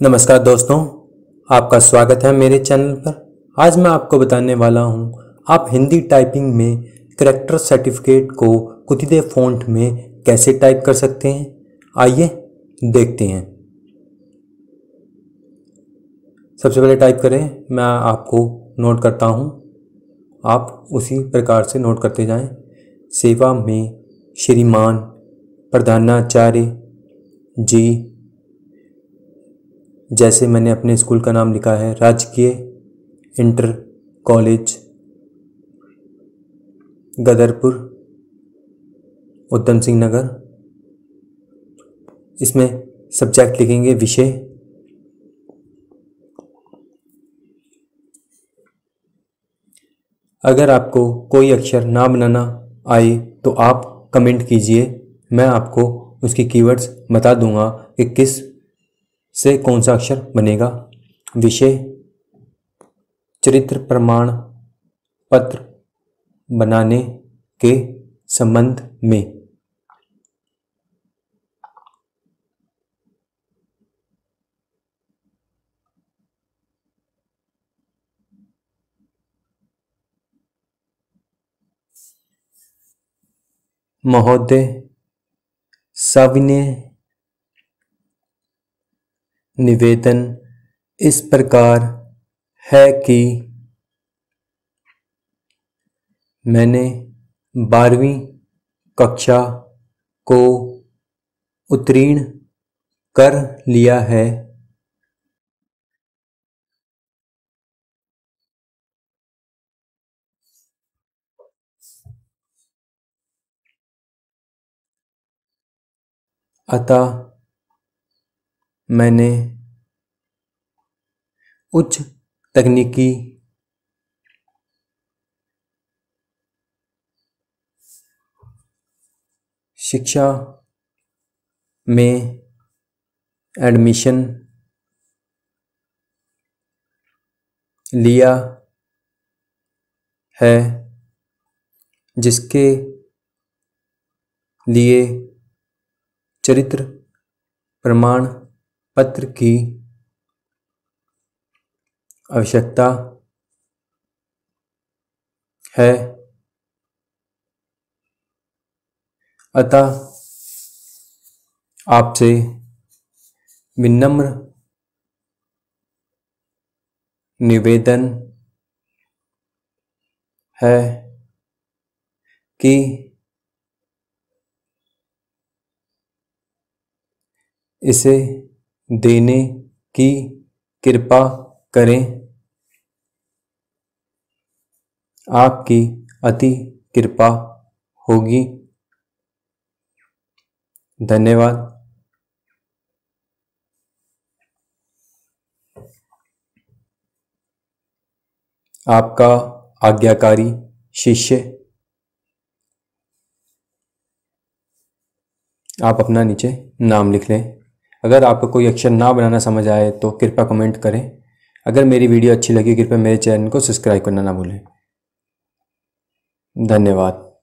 नमस्कार दोस्तों, आपका स्वागत है मेरे चैनल पर। आज मैं आपको बताने वाला हूँ, आप हिंदी टाइपिंग में करेक्टर सर्टिफिकेट को कुतिदे फ़ॉन्ट में कैसे टाइप कर सकते हैं? आइए देखते हैं। सबसे पहले टाइप करें, मैं आपको नोट करता हूँ। आप उसी प्रकार से नोट करते जाएँ। सेवा में श्रीमान प्रधानाचार्य जी जैसे मैंने अपने स्कूल का नाम लिखा है, राजकीय इंटर कॉलेज, गदरपुर उधम सिंह नगर। इसमें सब्जेक्ट लिखेंगे विषय। अगर आपको कोई अक्षर ना बनाना आए तो आप कमेंट कीजिए। मैं आपको उसकी कीवर्ड्स बता दूँगा कि किस से कौन सा अक्षर बनेगा? विषय, चरित्र, प्रमाण, पत्र बनाने के संबंध में। महोदय, सविनय निवेदन इस प्रकार है कि मैंने बारहवीं कक्षा को उत्तीर्ण कर लिया है। अतः मैंने उच्च तकनीकी शिक्षा में एडमिशन लिया है जिसके लिए चरित्र प्रमाण पत्र की आवश्यकता है। अतः आपसे विनम्र निवेदन है कि इसे देने की कृपा करें। आपकी अति कृपा होगी। धन्यवाद। आपका आज्ञाकारी शिष्य, आप अपना नीचे नाम लिख लें। अगर आपको कोई अक्षर ना बनाना समझ आए तो कृपया कमेंट करें। अगर मेरी वीडियो अच्छी लगी, कृपया मेरे चैनल को सब्सक्राइब करना ना भूलें। धन्यवाद।